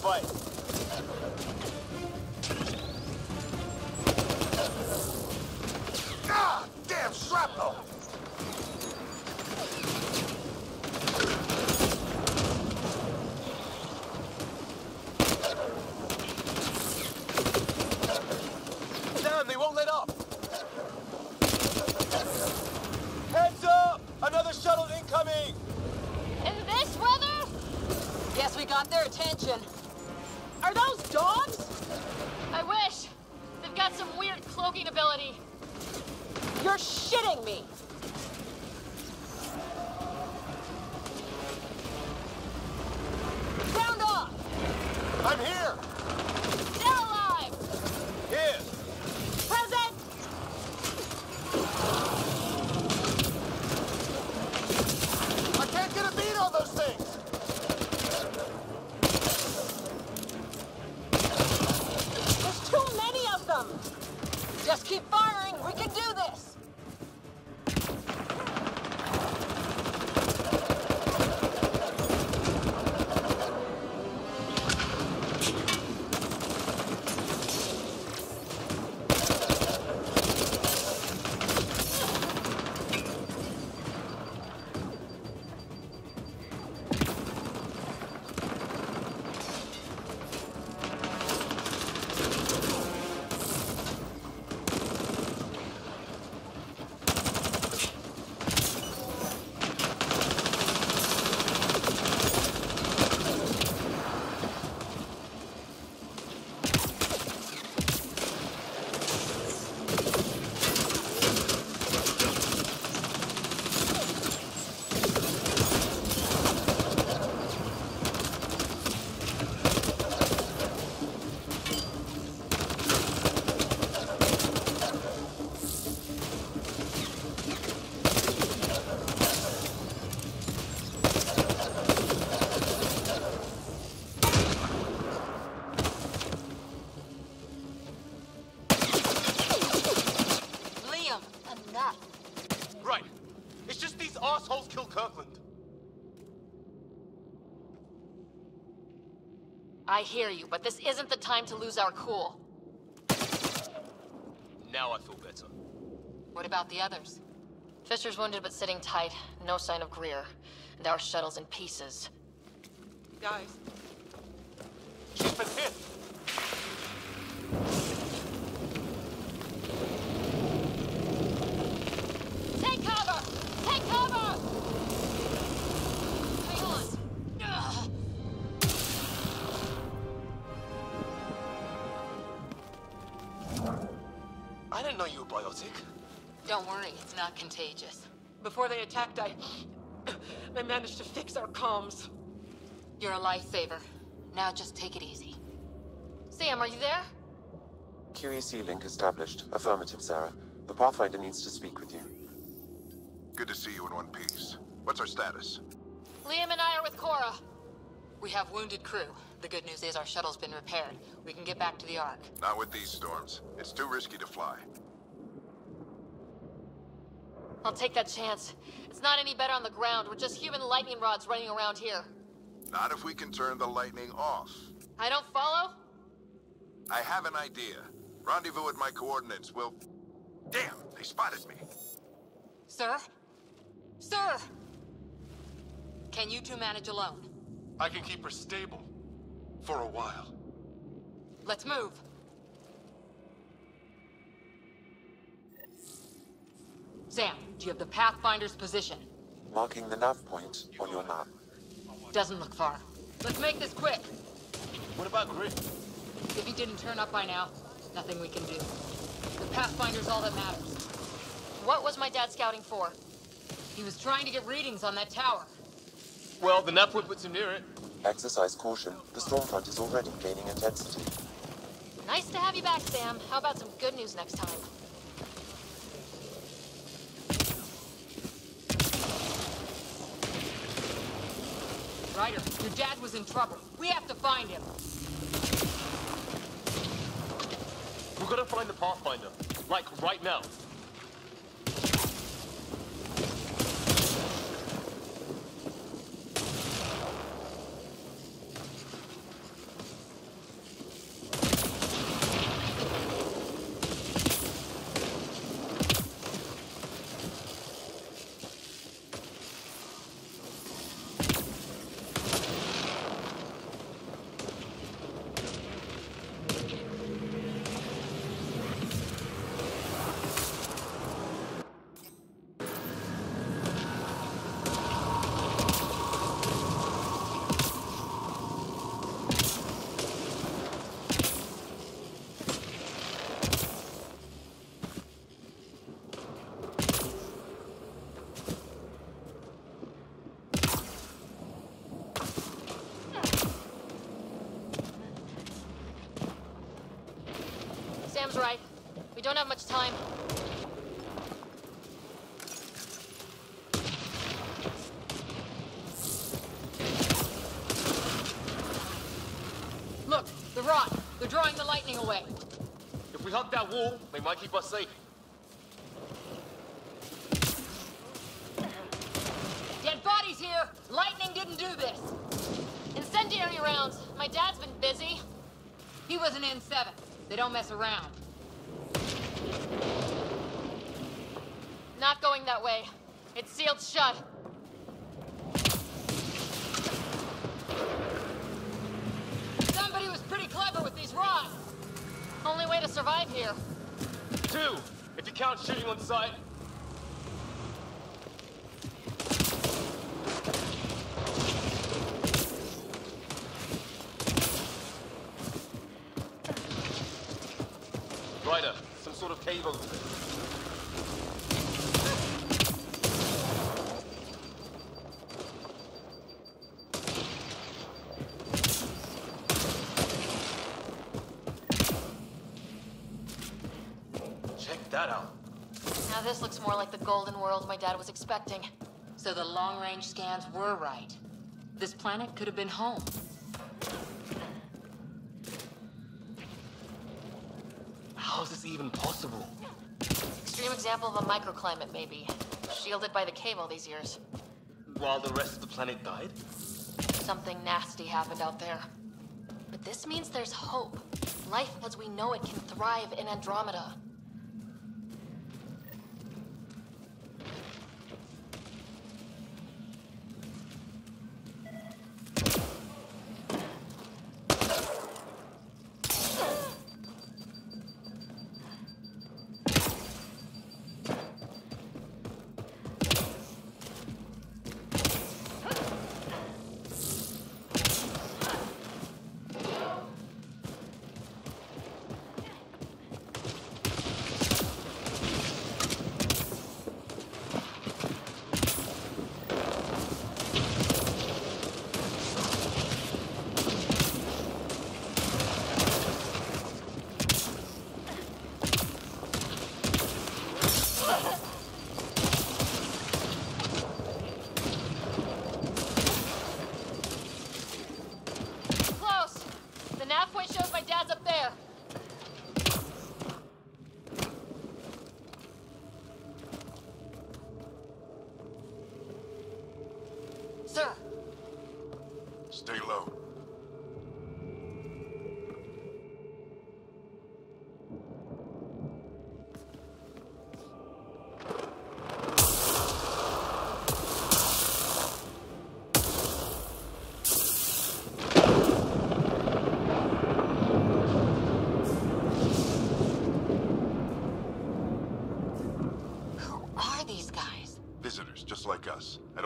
fight. Ah! Damn shrapnel! Damn, they won't let up! Heads up! Another shuttle incoming! In this weather? Guess we got their attention. Are those dogs? I wish. They've got some weird cloaking ability. You're shitting me! Round off! I'm here! I hear you, but this isn't the time to lose our cool. Now I feel better. What about the others? Fisher's wounded but sitting tight. No sign of Greer. And our shuttle's in pieces. Guys, Keep it been hit! I didn't you were biotic. Don't worry, it's not contagious. before they attacked, I... I managed to fix our comms. You're a lifesaver. Now just take it easy. Sam, are you there? QEC link established. Affirmative, Sara. The Pathfinder needs to speak with you. Good to see you in one piece. What's our status? Liam and I are with Cora. We have wounded crew. The good news is our shuttle's been repaired. We can get back to the Ark. Not with these storms. It's too risky to fly. I'll take that chance. It's not any better on the ground. We're just human lightning rods running around here. Not if we can turn the lightning off. I don't follow? I have an idea. Rendezvous at my coordinates will... Damn, they spotted me. Sir? Sir! Can you two manage alone? I can keep her stable. For a while. Let's move. Sam, do you have the Pathfinder's position? Marking the nav point on your map. Doesn't look far. Let's make this quick. What about Greer? If he didn't turn up by now, nothing we can do. The Pathfinder's all that matters. What was my dad scouting for? He was trying to get readings on that tower. Well, the nav point puts him near it. Exercise caution. The storm front is already gaining intensity. Nice to have you back, Sam. How about some good news next time? Ryder, your dad was in trouble. We have to find him. We've got to find the Pathfinder. Like, right now. We don't have much time. Look, the rod. They're drawing the lightning away. If we hug that wall, they might keep us safe. Dead bodies here! Lightning didn't do this! Incendiary rounds. My dad's been busy. He was an N7. They don't mess around. Not going that way. It's sealed shut. Somebody was pretty clever with these rods. Only way to survive here. Two, if you count shooting on sight. Ryder, some sort of cave over there. Check that out. Now this looks more like the golden world my dad was expecting. So the long-range scans were right. This planet could have been home. How is this even possible? Extreme example of a microclimate, maybe. Shielded by the cave all these years. While the rest of the planet died? Something nasty happened out there. But this means there's hope. Life as we know it can thrive in Andromeda.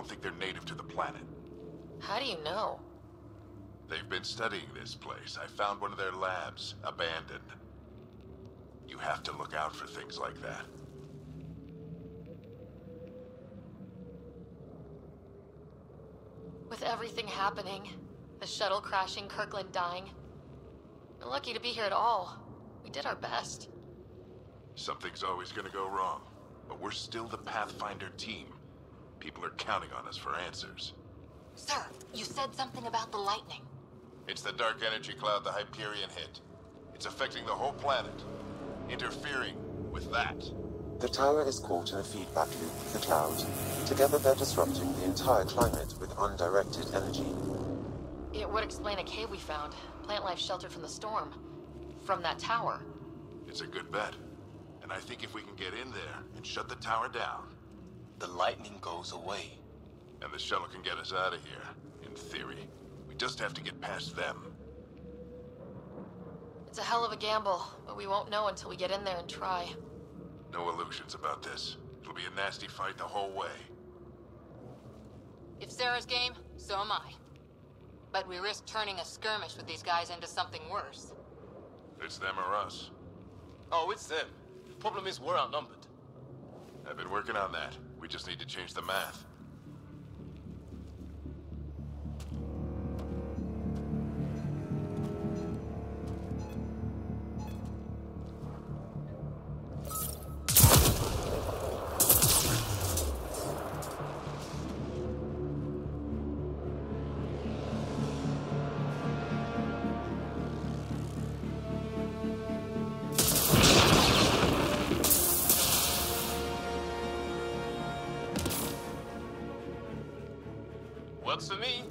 Don't think they're native to the planet. How do you know? They've been studying this place. I found one of their labs, abandoned. You have to look out for things like that. With everything happening, the shuttle crashing, Kirkland dying. We're lucky to be here at all. We did our best. Something's always gonna go wrong. But we're still the Pathfinder team. People are counting on us for answers. Sir, you said something about the lightning. It's the dark energy cloud the Hyperion hit. It's affecting the whole planet. Interfering with that. The tower is caught in a feedback loop with the cloud. Together they're disrupting the entire climate with undirected energy. It would explain a cave we found. Plant life sheltered from the storm. From that tower. It's a good bet. And I think if we can get in there and shut the tower down, The lightning goes away. and the shuttle can get us out of here, in theory. We just have to get past them. It's a hell of a gamble, but we won't know until we get in there and try. No illusions about this. It'll be a nasty fight the whole way. If Sara's game, so am I. But we risk turning a skirmish with these guys into something worse. It's them or us. Oh, it's them. The Problem is, we're outnumbered. I've been working on that. We just need to change the math. Works for me.